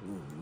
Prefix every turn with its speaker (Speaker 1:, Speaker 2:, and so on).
Speaker 1: Hmm.